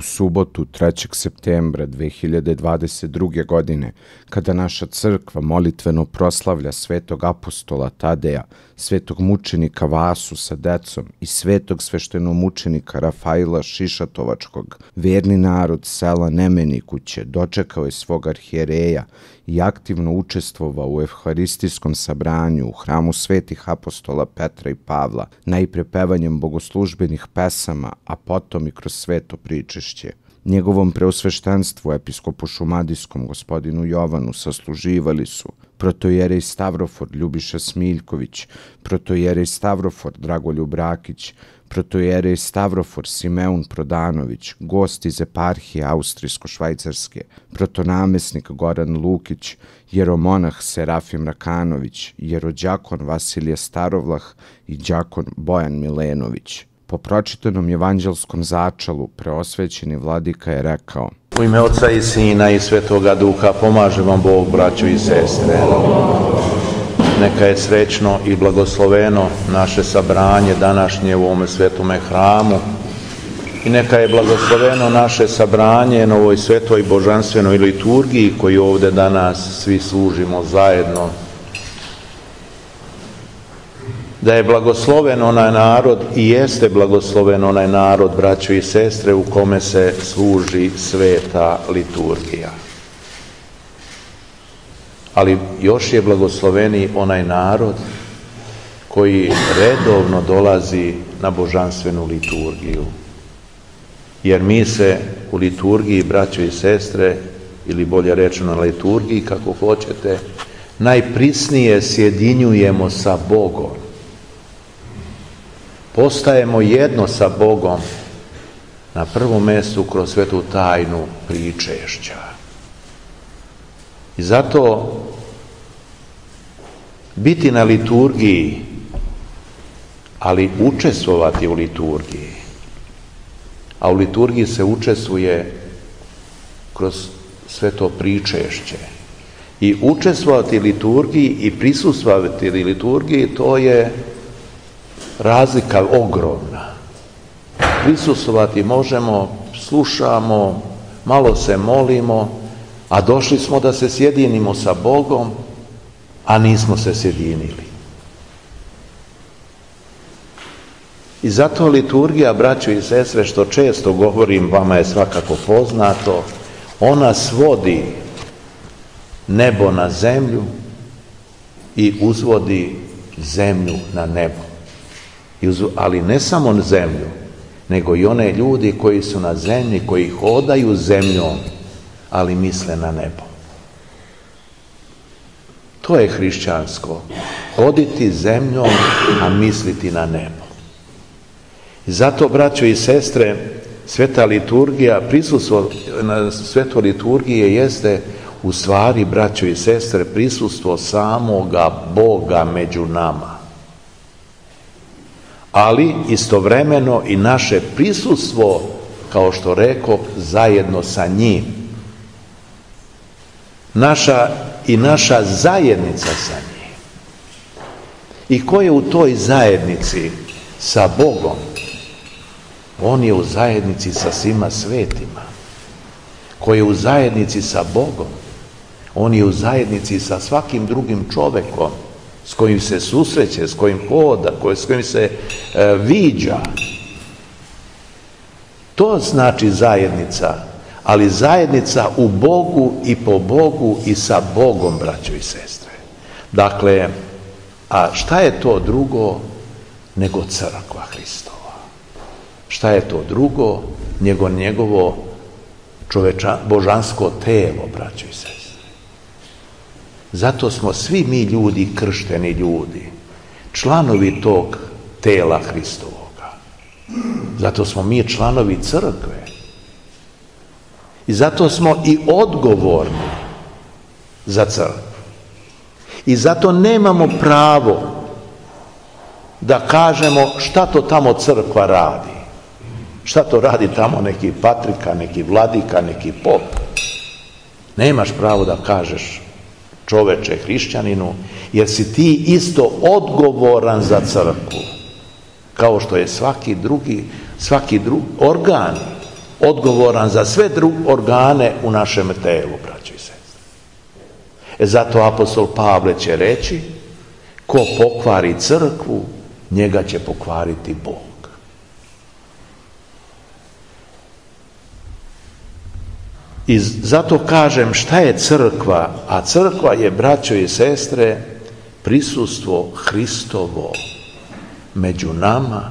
U subotu 3. septembra 2022. godine, kada naša crkva molitveno proslavlja svetog apostola Tadeja, svetog mučenika Vasu sa decom i svetog sveštenomučenika Rafaila Šišatovačkog, verni narod sela Nemenikuće dočekao je svog arhijereja i aktivno učestvovao u evharistijskom sabranju u hramu svetih apostola Petra i Pavla, najpre pevanjem bogoslužbenih pesama, a potom i kroz sveto pričešće. Njegovom preosveštenstvu, episkopu Šumadijskom, gospodinu Jovanu, sasluživali su protojerej Stavrofor Ljubiša Smiljković, protojerej Stavrofor Dragoljub Rakić, protojerej Stavrofor Simeun Prodanović, gost iz eparhije Austrijsko-Švajcarske, protonamesnik Goran Lukić, jeromonah Serafim Rakanović, jerođakon Vasilije Starovlah i đakon Bojan Milenović. Po pročitanom evanđelskom začalu preosvećeni vladika je rekao U ime Oca i Sina i Svetoga Duha pomaže vam Bog, braćo i sestre. Neka je srećno i blagosloveno naše sabranje današnje u ovome svetome hramu i neka je blagosloveno naše sabranje na ovoj svetoj božanstvenoj liturgiji koji ovde danas svi služimo zajedno da je blagosloven onaj narod i jeste blagosloven onaj narod, braćo i sestre, u kome se služi sveta liturgija. Ali još je blagosloveni onaj narod koji redovno dolazi na božanstvenu liturgiju. Jer mi se u liturgiji, braćo i sestre, ili bolje rečeno na liturgiji, kako hoćete, najprisnije sjedinjujemo sa Bogom postajemo jedno sa Bogom na prvom mjestu kroz svetu tajnu pričešća. I zato biti na liturgiji, ali učestvovati u liturgiji, a u liturgiji se učestvuje kroz sveto pričešće. I učestvovati liturgiji i prisustvovati liturgiji, to je razlika ogromna. Prisustovati možemo, slušamo, malo se molimo, a došli smo da se sjedinimo sa Bogom, a nismo se sjedinili. I zato liturgija, braćo i sestre, što često govorim, vama je svakako poznato, ona svodi nebo na zemlju i uzvodi zemlju na nebo ali ne samo zemlju, nego i one ljudi koji su na zemlji, koji hodaju zemljom, ali misle na nebo. To je hrišćansko. Hoditi zemljom, a misliti na nebo. Zato, braćo i sestre, sveta liturgija, prisustvo na svetoj liturgije jeste u stvari, braćo i sestre, prisustvo samoga Boga među nama ali istovremeno i naše prisustvo, kao što rekao, zajedno sa njim. Naša i naša zajednica sa njim. I ko je u toj zajednici sa Bogom? On je u zajednici sa svima svetima. Ko je u zajednici sa Bogom? On je u zajednici sa svakim drugim čovekom s kojim se susreće, s kojim hoda, s kojim se e, viđa. To znači zajednica, ali zajednica u Bogu i po Bogu i sa Bogom, braćo i sestre. Dakle, a šta je to drugo nego crkva Hristova? Šta je to drugo nego njegovo božansko telo, braćo i sestre? Zato smo svi mi ljudi kršteni ljudi, članovi tog tela Hristovoga. Zato smo mi članovi crkve. I zato smo i odgovorni za crkvu. I zato nemamo pravo da kažemo šta to tamo crkva radi. Šta to radi tamo neki patrika, neki vladika, neki pop. Nemaš pravo da kažeš čoveče hrišćaninu, jer si ti isto odgovoran za crkvu, kao što je svaki drugi, svaki drugi organ odgovoran za sve druge organe u našem telu, braći i sestre. E zato apostol Pavle će reći, ko pokvari crkvu, njega će pokvariti Bog. I zato kažem šta je crkva, a crkva je, braćo i sestre, prisustvo Hristovo među nama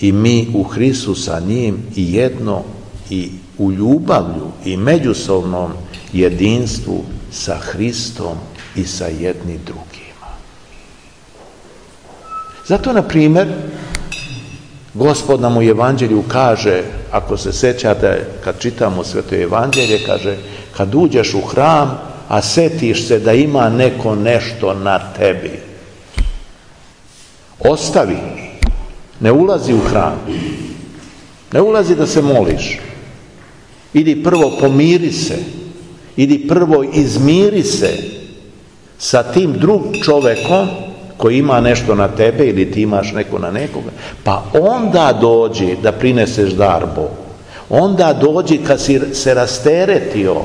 i mi u Hristu sa njim i jedno i u ljubavlju i međusobnom jedinstvu sa Hristom i sa jedni drugima. Zato, na primjer, Gospod nam u evanđelju kaže, ako se sećate, kad čitamo sveto evanđelje, kaže, kad uđeš u hram, a setiš se da ima neko nešto na tebi, ostavi, ne ulazi u hram, ne ulazi da se moliš, idi prvo pomiri se, idi prvo izmiri se sa tim drug čovekom koji ima nešto na tebe ili ti imaš neko na nekoga, pa onda dođi da prineseš dar Bogu. Onda dođi kad si se rasteretio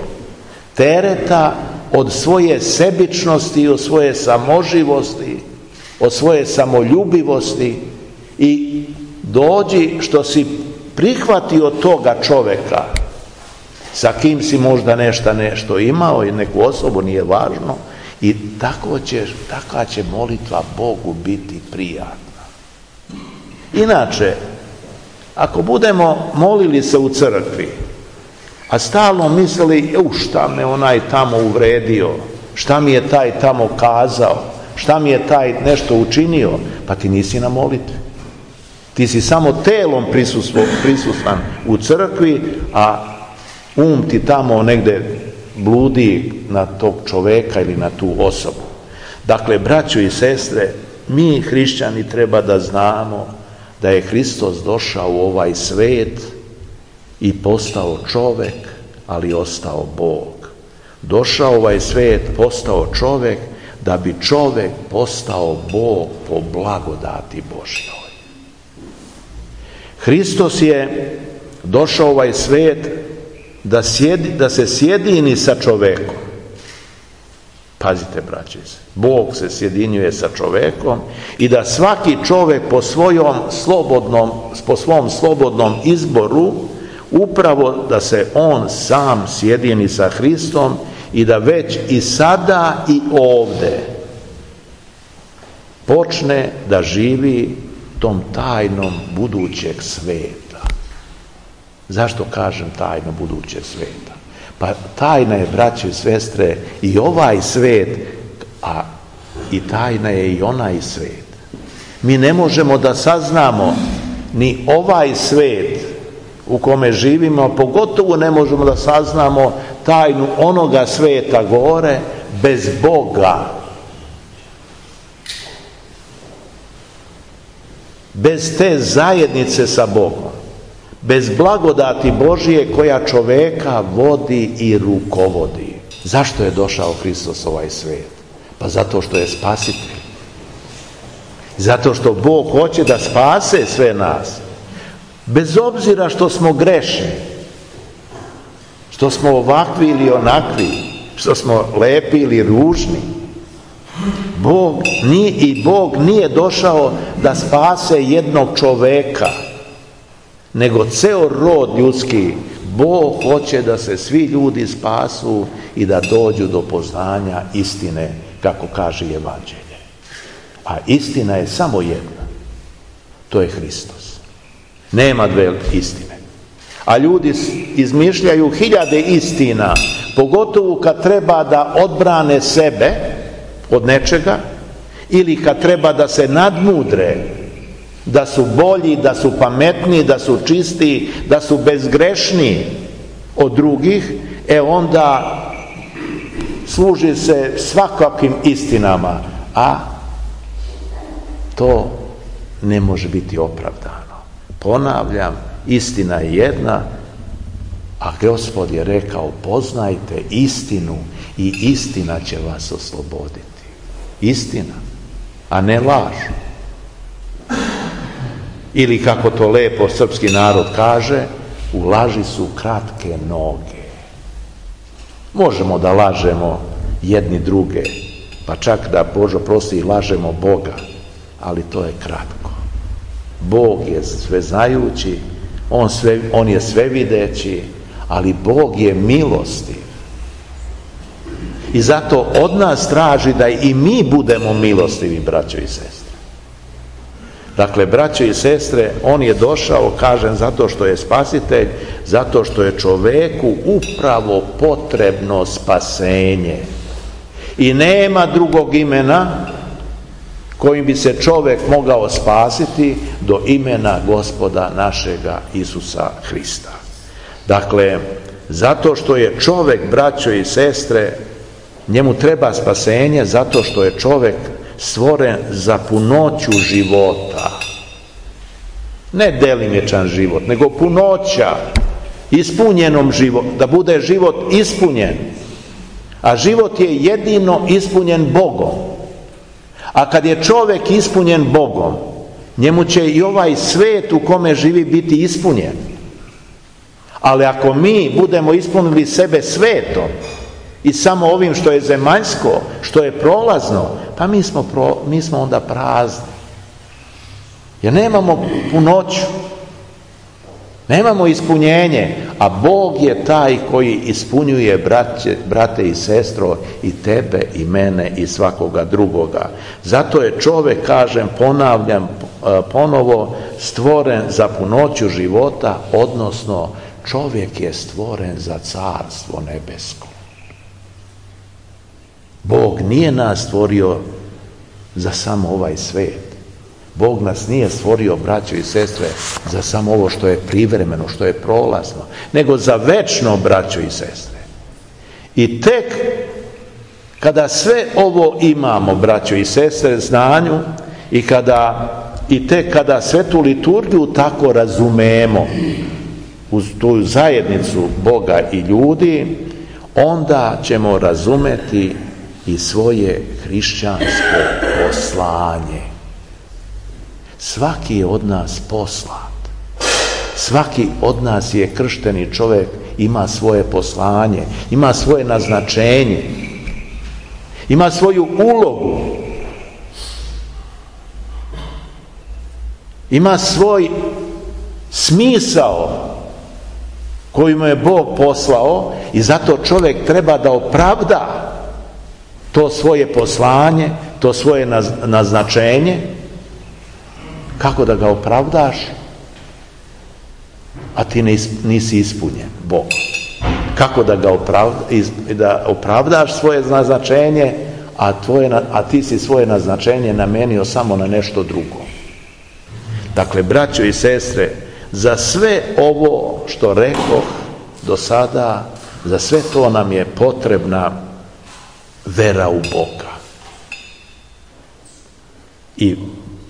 tereta od svoje sebičnosti, od svoje samoživosti, od svoje samoljubivosti i dođi što si prihvatio toga čoveka sa kim si možda nešto nešto imao i neku osobu, nije važno, i tako će, takva će molitva Bogu biti prijatna. Inače, ako budemo molili se u crkvi, a stalno mislili, u šta me onaj tamo uvredio, šta mi je taj tamo kazao, šta mi je taj nešto učinio, pa ti nisi na molitvi. Ti si samo telom prisustvan u crkvi, a um ti tamo negde bludi na tog čoveka ili na tu osobu. Dakle, braćo i sestre, mi hrišćani treba da znamo da je Hristos došao u ovaj svet i postao čovek, ali ostao Bog. Došao ovaj svet, postao čovek, da bi čovek postao Bog po blagodati Božjoj. Hristos je došao ovaj svet da, sjedi, da se sjedini sa čovekom. Pazite, braće Bog se sjedinjuje sa čovekom i da svaki čovek po svojom slobodnom, po svom slobodnom izboru upravo da se on sam sjedini sa Hristom i da već i sada i ovde počne da živi tom tajnom budućeg sveta. Zašto kažem tajno buduće sveta? Pa tajna je, braće i sestre, i ovaj svet, a i tajna je i onaj svet. Mi ne možemo da saznamo ni ovaj svet u kome živimo, pogotovo ne možemo da saznamo tajnu onoga sveta gore bez Boga. Bez te zajednice sa Bogom bez blagodati Božije koja čoveka vodi i rukovodi. Zašto je došao Hristos ovaj svet? Pa zato što je spasitelj. Zato što Bog hoće da spase sve nas. Bez obzira što smo grešni, što smo ovakvi ili onakvi, što smo lepi ili ružni, Bog ni i Bog nije došao da spase jednog čoveka, nego ceo rod ljudski. Bog hoće da se svi ljudi spasu i da dođu do poznanja istine, kako kaže Evanđelje. A istina je samo jedna. To je Hristos. Nema dve istine. A ljudi izmišljaju hiljade istina, pogotovo kad treba da odbrane sebe od nečega ili kad treba da se nadmudre da su bolji, da su pametniji, da su čisti, da su bezgrešni od drugih, e onda služi se svakakvim istinama, a to ne može biti opravdano. Ponavljam, istina je jedna, a Gospod je rekao, poznajte istinu i istina će vas osloboditi. Istina, a ne laž. Ili kako to lepo srpski narod kaže, u laži su kratke noge. Možemo da lažemo jedni druge, pa čak da Božo prosti lažemo Boga, ali to je kratko. Bog je sveznajući, on, sve, on je svevideći, ali Bog je milostiv. I zato od nas traži da i mi budemo milostivi, braćo i sestre. Dakle, braćo i sestre, on je došao, kažem, zato što je spasitelj, zato što je čoveku upravo potrebno spasenje. I nema drugog imena kojim bi se čovjek mogao spasiti do imena gospoda našega Isusa Hrista. Dakle, zato što je čovjek, braćo i sestre, njemu treba spasenje zato što je čovjek stvoren za punoću života. Ne delimičan život, nego punoća, ispunjenom život, da bude život ispunjen. A život je jedino ispunjen Bogom. A kad je čovjek ispunjen Bogom, njemu će i ovaj svet u kome živi biti ispunjen. Ali ako mi budemo ispunili sebe svetom i samo ovim što je zemaljsko, što je prolazno, pa mi smo, pro, mi smo onda prazni. Jer nemamo punoću. Nemamo ispunjenje, a Bog je taj koji ispunjuje braće, brate i sestro i tebe i mene i svakoga drugoga. Zato je čovjek, kažem, ponavljam e, ponovo, stvoren za punoću života, odnosno čovjek je stvoren za carstvo nebesko. Bog nije nas stvorio za samo ovaj svet. Bog nas nije stvorio, braćo i sestre, za samo ovo što je privremeno, što je prolazno, nego za večno, braćo i sestre. I tek kada sve ovo imamo, braćo i sestre, znanju i kada i tek kada svetu liturgiju tako razumemo uz tu zajednicu Boga i ljudi, onda ćemo razumeti i svoje hrišćansko poslanje. Svaki je od nas poslat. Svaki od nas je kršteni čovjek, ima svoje poslanje, ima svoje naznačenje, ima svoju ulogu, ima svoj smisao koji mu je Bog poslao i zato čovjek treba da opravda to svoje poslanje, to svoje naznačenje, kako da ga opravdaš, a ti nisi ispunjen, Bog. Kako da ga da opravdaš svoje naznačenje, a, tvoje, a ti si svoje naznačenje namenio samo na nešto drugo. Dakle, braćo i sestre, za sve ovo što rekoh do sada, za sve to nam je potrebna vera u Boga. I,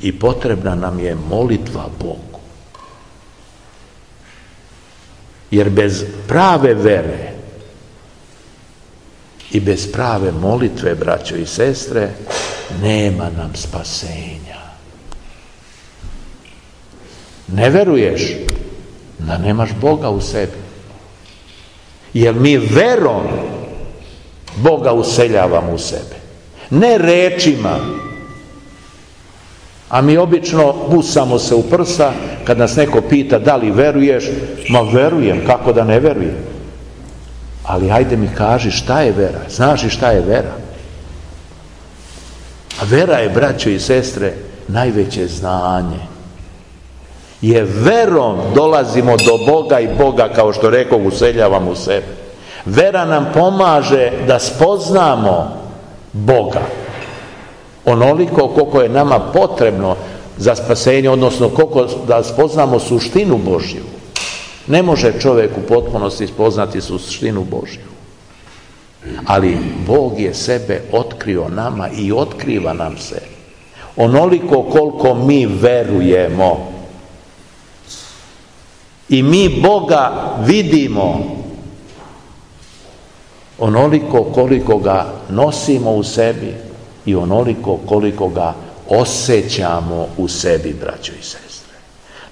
I potrebna nam je molitva Bogu. Jer bez prave vere i bez prave molitve, braćo i sestre, nema nam spasenja. Ne veruješ da nemaš Boga u sebi. Jer mi verom Boga useljavamo u sebe. Ne rečima, a mi obično busamo se u prsa kad nas neko pita da li veruješ, ma verujem, kako da ne verujem. Ali ajde mi kaži šta je vera, znaš li šta je vera? A vera je, braćo i sestre, najveće znanje. Je verom dolazimo do Boga i Boga, kao što rekao, useljavamo u sebe. Vera nam pomaže da spoznamo Boga. Onoliko koliko je nama potrebno za spasenje, odnosno koliko da spoznamo suštinu Božju. Ne može čovjek u potpunosti spoznati suštinu Božju. Ali Bog je sebe otkrio nama i otkriva nam se. Onoliko koliko mi verujemo. I mi Boga vidimo onoliko koliko ga nosimo u sebi i onoliko koliko ga osjećamo u sebi, braćo i sestre.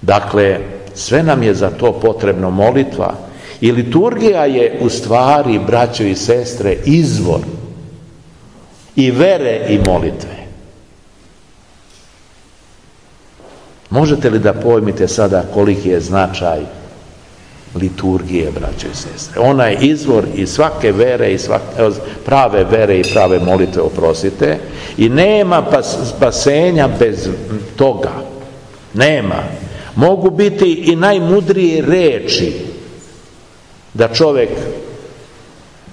Dakle, sve nam je za to potrebno molitva. I liturgija je u stvari, braćo i sestre, izvor i vere i molitve. Možete li da pojmite sada koliki je značaj liturgije, braće i sestre? Ona je izvor i svake vere i svake, prave vere i prave molitve, oprosite, i nema spasenja bez toga. Nema. Mogu biti i najmudrije reči da čovjek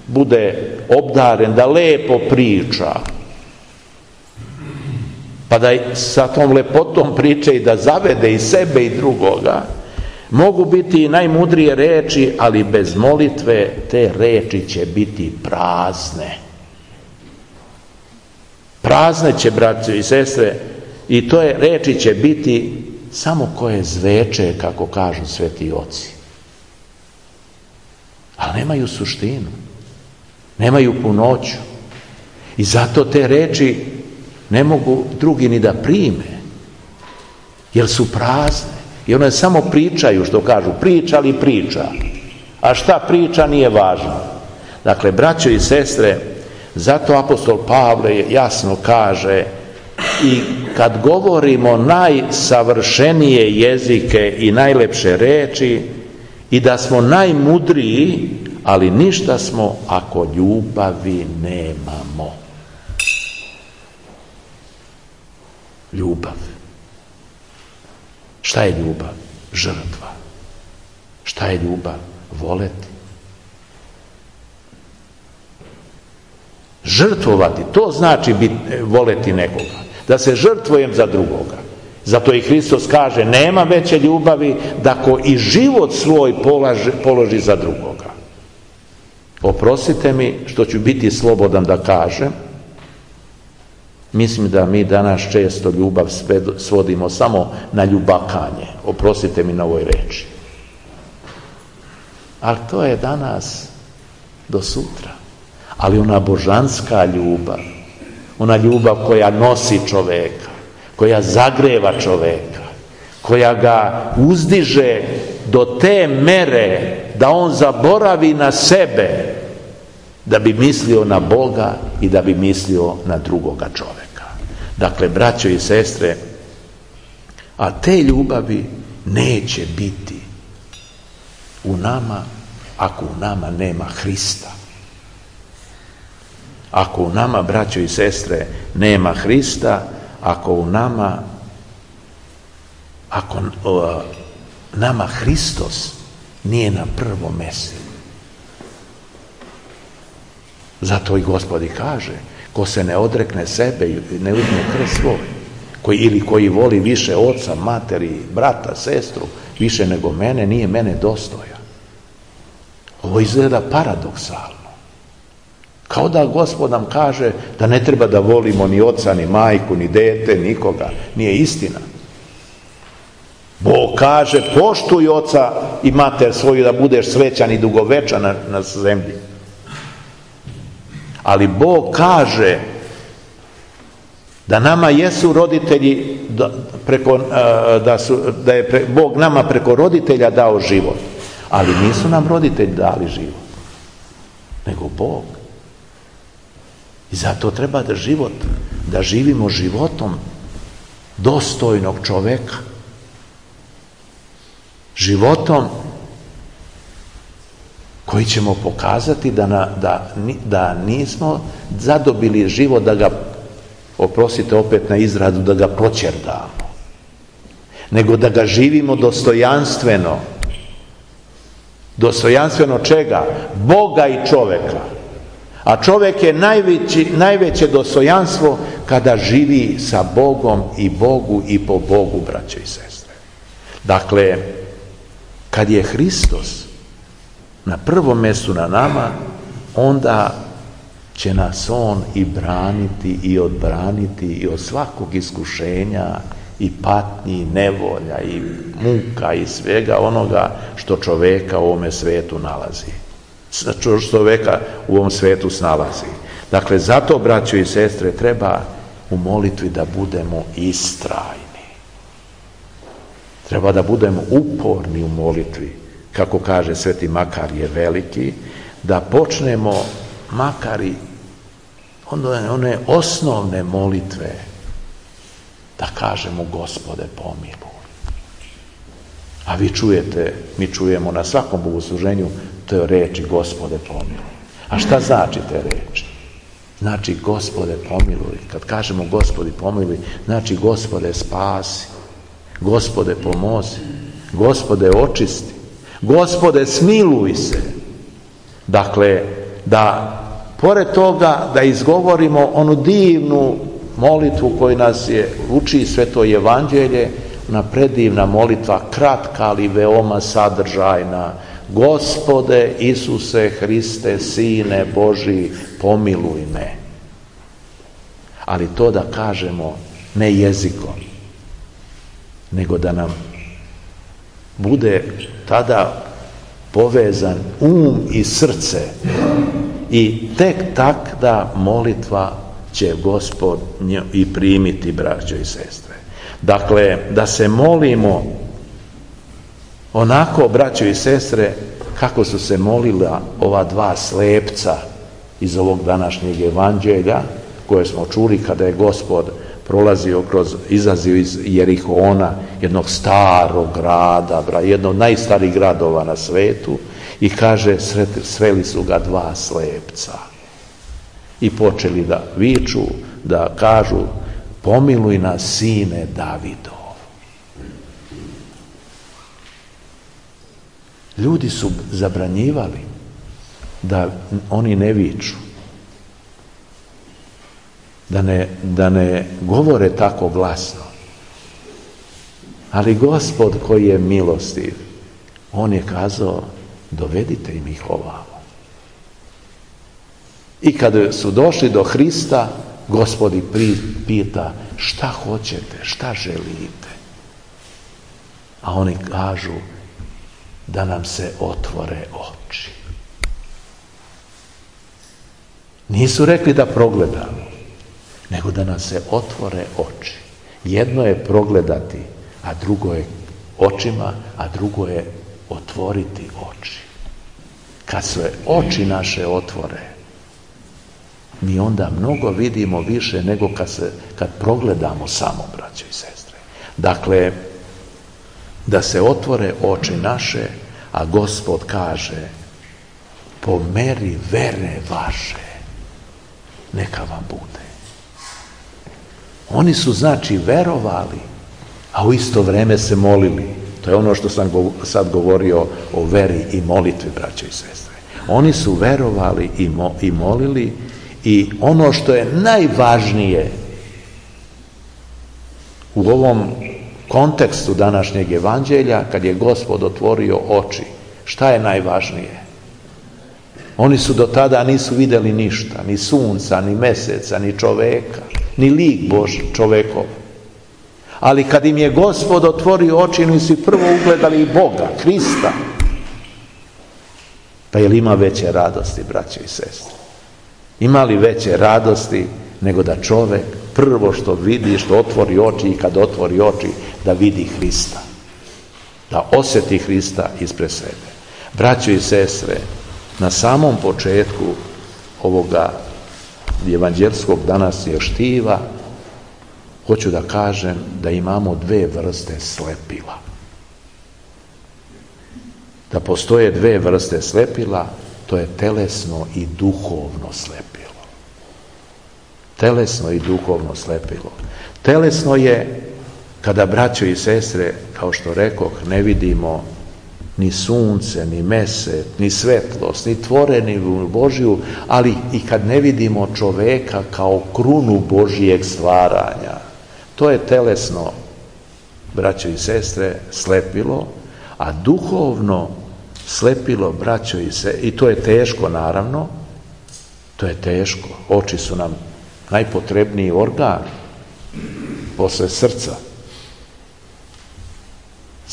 bude obdaren, da lepo priča, pa da sa tom lepotom priče i da zavede i sebe i drugoga, mogu biti i najmudrije reči, ali bez molitve te reči će biti prazne. Prazne će, braće i sestre, i to je, reči će biti samo koje zveče, kako kažu sveti oci. Ali nemaju suštinu, nemaju punoću. I zato te reči ne mogu drugi ni da prime, jer su prazne. I one samo pričaju, što kažu, priča li priča. A šta priča nije važno. Dakle, braćo i sestre, zato apostol Pavle jasno kaže i kad govorimo najsavršenije jezike i najlepše reči i da smo najmudriji, ali ništa smo ako ljubavi nemamo. Ljubav. Šta je ljubav? Žrtva. Šta je ljubav? Voleti. Žrtvovati, to znači biti, voleti nekoga. Da se žrtvujem za drugoga. Zato i Hristos kaže, nema veće ljubavi da ko i život svoj položi za drugoga. Oprostite mi što ću biti slobodan da kažem, Mislim da mi danas često ljubav svodimo samo na ljubakanje. Oprostite mi na ovoj reči. Ali to je danas do sutra. Ali ona božanska ljubav, ona ljubav koja nosi čoveka, koja zagreva čoveka, koja ga uzdiže do te mere da on zaboravi na sebe da bi mislio na Boga i da bi mislio na drugoga čoveka. Dakle, braćo i sestre, a te ljubavi neće biti u nama ako u nama nema Hrista. Ako u nama, braćo i sestre, nema Hrista, ako u nama, ako nama Hristos nije na prvom mjestu, zato i gospodi kaže, ko se ne odrekne sebe i ne uzme krst svoj, koji, ili koji voli više oca, materi, brata, sestru, više nego mene, nije mene dostoja. Ovo izgleda paradoksalno. Kao da gospod nam kaže da ne treba da volimo ni oca, ni majku, ni dete, nikoga. Nije istina. Bog kaže poštuj oca i mater svoju da budeš svećan i dugovečan na, na zemlji. Ali Bog kaže da nama jesu roditelji da, preko, da, su, da je Bog nama preko roditelja dao život. Ali nisu nam roditelji dali život. Nego Bog. I zato treba da život, da živimo životom dostojnog čoveka. Životom koji ćemo pokazati da, na, da, da nismo zadobili život da ga, oprostite opet na izradu, da ga proćerdamo, nego da ga živimo dostojanstveno. Dostojanstveno čega? Boga i čoveka. A čovjek je najveći, najveće dostojanstvo kada živi sa Bogom i Bogu i po Bogu, braće i sestre. Dakle, kad je Hristos na prvom mjestu na nama, onda će nas On i braniti i odbraniti i od svakog iskušenja i patnji, i nevolja i muka i svega onoga što čoveka u ovome svetu nalazi. Što čoveka u ovom svetu snalazi. Dakle, zato, braćo i sestre, treba u molitvi da budemo istrajni. Treba da budemo uporni u molitvi, kako kaže Sveti Makar je veliki, da počnemo makari one, one osnovne molitve, da kažemo gospode pomiluj. A vi čujete, mi čujemo na svakom bogosluženju te reči gospode pomiluj. A šta znači te reči? Znači gospode pomiluj. Kad kažemo gospodi pomiluj, znači gospode spasi. Gospode pomozi. Gospode očisti. Gospode smiluj se. Dakle, da pored toga da izgovorimo onu divnu molitvu koju nas je uči sveto evanđelje, na predivna molitva, kratka ali veoma sadržajna. Gospode Isuse Hriste, Sine Boži, pomiluj me. Ali to da kažemo ne jezikom, nego da nam bude tada povezan um i srce i tek tak da molitva će gospod i primiti braćo i sestre. Dakle, da se molimo onako, braćo i sestre, kako su se molila ova dva slepca iz ovog današnjeg evanđelja, koje smo čuli kada je gospod prolazio kroz, izazio iz Jerihona, jednog starog grada, jednog od najstarijih gradova na svetu, i kaže, sveli su ga dva slepca. I počeli da viču, da kažu, pomiluj nas, sine Davidov. Ljudi su zabranjivali da oni ne viču, da ne, da ne govore tako glasno. Ali gospod koji je milostiv, on je kazao, dovedite im ih ovamo. I kad su došli do Hrista, gospodi pita šta hoćete, šta želite. A oni kažu da nam se otvore oči. Nisu rekli da progledamo, nego da nam se otvore oči. Jedno je progledati, a drugo je očima, a drugo je otvoriti oči. Kad se oči naše otvore, mi onda mnogo vidimo više nego kad, se, kad progledamo samo, braće i sestre. Dakle, da se otvore oči naše, a gospod kaže, po meri vere vaše, neka vam bude. Oni su znači verovali, a u isto vreme se molili. To je ono što sam sad govorio o veri i molitvi, braće i sestre. Oni su verovali i, i molili i ono što je najvažnije u ovom kontekstu današnjeg evanđelja, kad je gospod otvorio oči, šta je najvažnije? Oni su do tada nisu vidjeli ništa, ni sunca, ni meseca, ni čoveka, ni lik Bož čovekov. Ali kad im je gospod otvorio oči, oni su prvo ugledali Boga, Krista. Pa je li ima veće radosti, braće i sestre? Ima li veće radosti nego da čovek prvo što vidi, što otvori oči i kad otvori oči, da vidi Hrista. Da osjeti Hrista ispred sebe. Braćo i sestre, na samom početku ovoga evanđelskog danas je štiva, hoću da kažem da imamo dve vrste slepila. Da postoje dve vrste slepila, to je telesno i duhovno slepilo. Telesno i duhovno slepilo. Telesno je kada braćo i sestre, kao što rekoh, ne vidimo ni sunce, ni mesec, ni svetlost, ni tvoreni Božiju, ali i kad ne vidimo čoveka kao krunu Božijeg stvaranja. To je telesno, braćo i sestre, slepilo, a duhovno slepilo, braćo i se, i to je teško naravno, to je teško. Oči su nam najpotrebniji organ posle srca.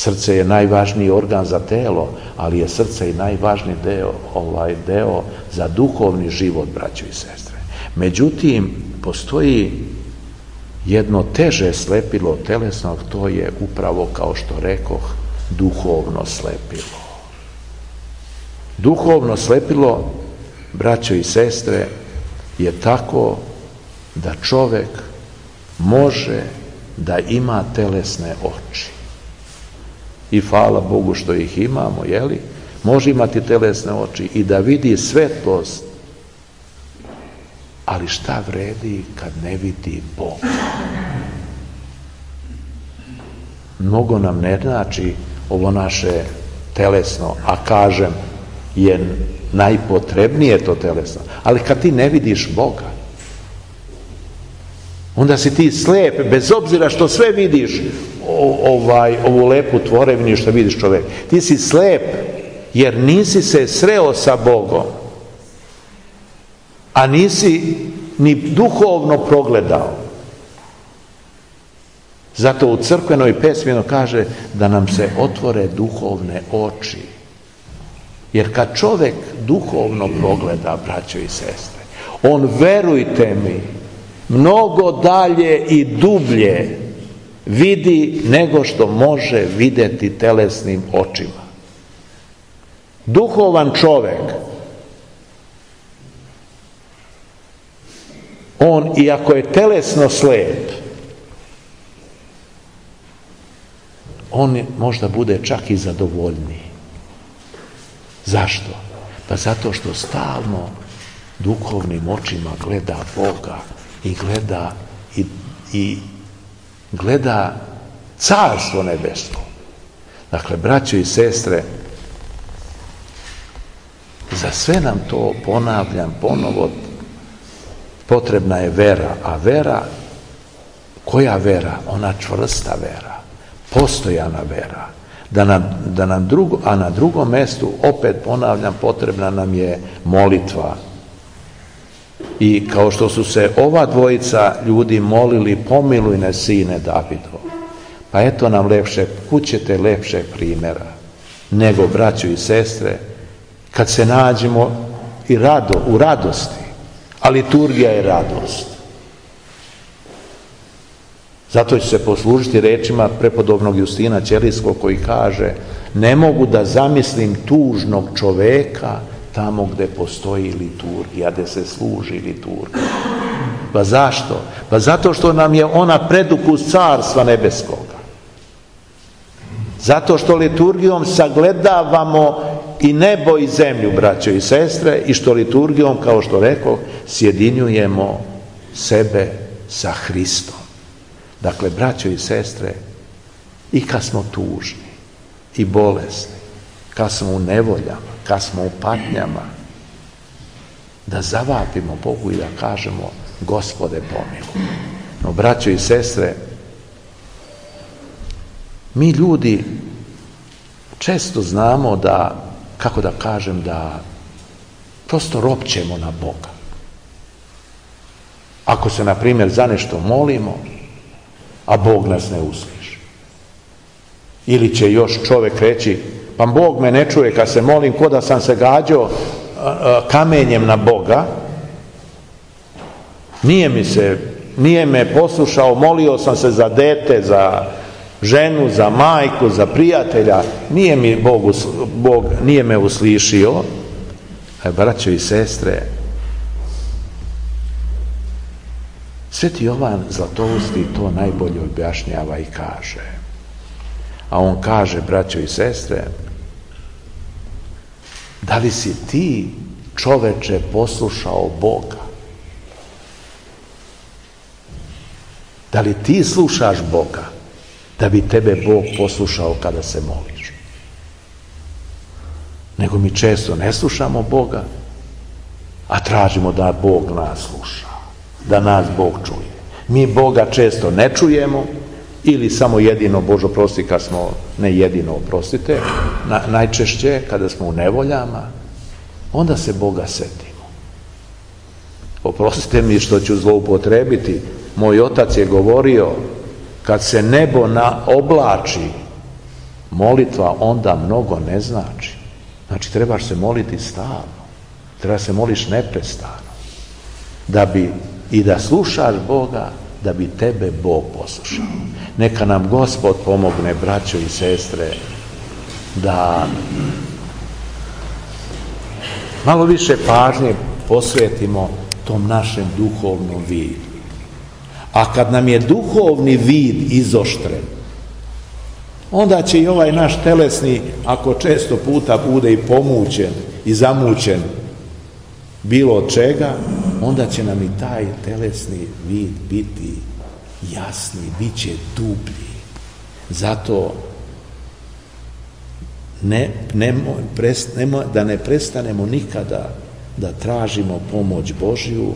Srce je najvažniji organ za telo, ali je srce i najvažniji deo, ovaj deo za duhovni život, braćo i sestre. Međutim, postoji jedno teže slepilo telesnog, to je upravo kao što rekoh, duhovno slepilo. Duhovno slepilo, braćo i sestre, je tako da čovek može da ima telesne oči. I hvala Bogu što ih imamo, jeli? Može imati telesne oči i da vidi svetlost ali šta vredi kad ne vidi Bog? Mnogo nam ne znači ovo naše telesno, a kažem, je najpotrebnije to telesno. Ali kad ti ne vidiš Boga, onda si ti slep, bez obzira što sve vidiš, ovaj, ovu lepu tvorevinu što vidiš čovek. Ti si slep, jer nisi se sreo sa Bogom a nisi ni duhovno progledao. Zato u crkvenoj pesmino kaže da nam se otvore duhovne oči. Jer kad čovek duhovno progleda, braćo i sestre, on, verujte mi, mnogo dalje i dublje vidi nego što može videti telesnim očima. Duhovan čovek on, iako je telesno slep, on možda bude čak i zadovoljniji. Zašto? Pa zato što stalno duhovnim očima gleda Boga i gleda i, i gleda carstvo nebesko. Dakle, braćo i sestre, za sve nam to ponavljam ponovo potrebna je vera, a vera, koja vera? Ona čvrsta vera, postojana vera. Da nam, da nam drugo, a na drugom mestu, opet ponavljam, potrebna nam je molitva. I kao što su se ova dvojica ljudi molili, pomiluj ne sine Davidov. Pa eto nam lepše, kućete lepše primjera nego braću i sestre, kad se nađemo i rado, u radosti, a liturgija je radost. Zato će se poslužiti rečima prepodobnog Justina Ćelijskog koji kaže ne mogu da zamislim tužnog čoveka tamo gde postoji liturgija, gde se služi liturgija. Pa zašto? Pa zato što nam je ona predukus carstva nebeskoga. Zato što liturgijom sagledavamo i nebo i zemlju, braćo i sestre, i što liturgijom, kao što rekao, sjedinjujemo sebe sa Hristom. Dakle, braćo i sestre, i kad smo tužni i bolesni, kad smo u nevoljama, kad smo u patnjama, da zavapimo Bogu i da kažemo Gospode pomilu. No, braćo i sestre, mi ljudi često znamo da kako da kažem, da prosto ropćemo na Boga. Ako se, na primjer, za nešto molimo, a Bog nas ne usliši. Ili će još čovek reći, pa Bog me ne čuje kad se molim, ko da sam se gađao kamenjem na Boga, nije mi se, nije me poslušao, molio sam se za dete, za ženu, za majku, za prijatelja, nije mi Bog, Bog nije me uslišio, a braćo i sestre, Sveti Jovan Zlatousti to najbolje objašnjava i kaže. A on kaže, braćo i sestre, da li si ti čoveče poslušao Boga? Da li ti slušaš Boga? da bi tebe Bog poslušao kada se moliš. Nego mi često ne slušamo Boga, a tražimo da Bog nas sluša, da nas Bog čuje. Mi Boga često ne čujemo, ili samo jedino, Božo prosti, kad smo, ne jedino, oprostite, na, najčešće kada smo u nevoljama, onda se Boga setimo. Oprostite mi što ću zloupotrebiti, moj otac je govorio kad se nebo na oblači, molitva onda mnogo ne znači. Znači, trebaš se moliti stalno. Treba se moliš neprestano. Da bi i da slušaš Boga da bi tebe Bog poslušao. Neka nam Gospod pomogne, braćo i sestre, da malo više pažnje posvetimo tom našem duhovnom vidu. A kad nam je duhovni vid izoštren, onda će i ovaj naš telesni, ako često puta bude i pomućen i zamućen bilo od čega, onda će nam i taj telesni vid biti jasni, bit će dublji. Zato ne, ne, da ne prestanemo nikada da tražimo pomoć Božju,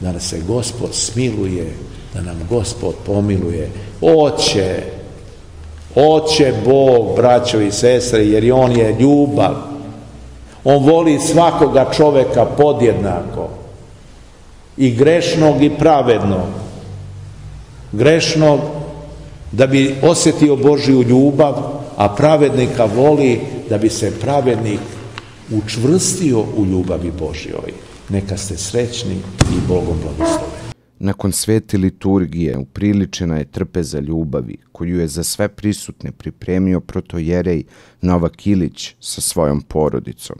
da nas se Gospod smiluje, da nam Gospod pomiluje. Oće, oće Bog, braćo i sestre, jer On je ljubav. On voli svakoga čoveka podjednako. I grešnog i pravednog. Grešnog da bi osjetio Božju ljubav, a pravednika voli da bi se pravednik učvrstio u ljubavi Božjoj. Neka ste srećni i Bogom blagosloveni. Nakon svete liturgije upriličena je trpeza ljubavi, koju je za sve prisutne pripremio protojerej Novak Ilić sa svojom porodicom.